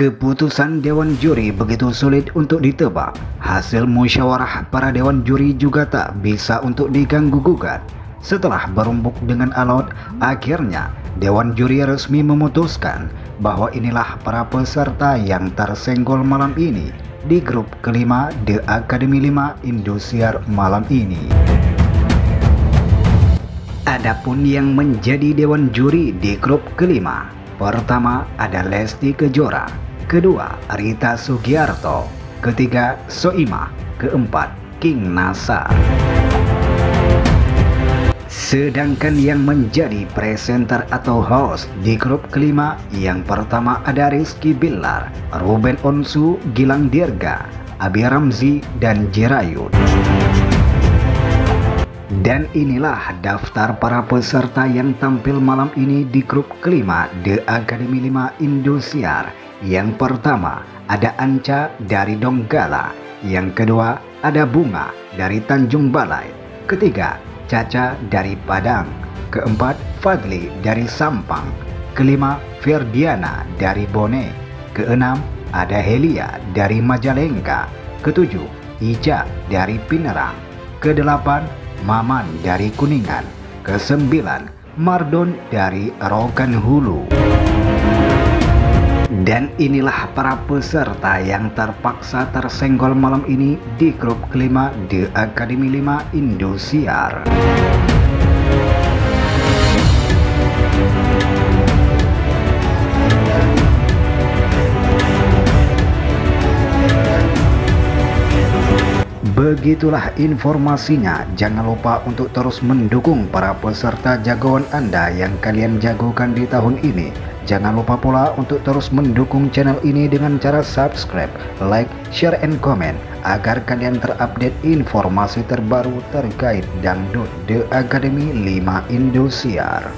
Keputusan Dewan Juri begitu sulit untuk ditebak. Hasil musyawarah para Dewan Juri juga tak bisa untuk diganggu-gugat. Setelah berumbuk dengan alot, akhirnya Dewan Juri resmi memutuskan bahwa inilah para peserta yang tersenggol malam ini di grup kelima The Academy 5 Indosiar malam ini. Adapun yang menjadi Dewan Juri di grup kelima, pertama ada Lesti Kejora, kedua Rita Sugiarto, ketiga Soimah, keempat King Nasa. Sedangkan yang menjadi presenter atau host di grup kelima yang pertama ada Rizky Billar, Ruben Onsu, Gilang Dirga, Abi Ramzi, dan Jerayut. Dan inilah daftar para peserta yang tampil malam ini di grup kelima The Academy 5 Indosiar. Yang pertama ada Anca dari Donggala, yang kedua ada Bunga dari Tanjung Balai, ketiga Caca dari Padang, keempat Fadli dari Sampang, kelima Ferdiana dari Bone, keenam ada Helia dari Majalengka, ketujuh Ica dari Pinerang, kedelapan Maman dari Kuningan, kesembilan Mardon dari Rokan Hulu. Dan inilah para peserta yang terpaksa tersenggol malam ini di grup kelima The Academy 5 Indosiar. Begitulah informasinya. Jangan lupa untuk terus mendukung para peserta jagoan Anda yang kalian jagokan di tahun ini. Jangan lupa pula untuk terus mendukung channel ini dengan cara subscribe, like, share, and comment agar kalian terupdate informasi terbaru terkait Dangdut The Academy 5 Indosiar.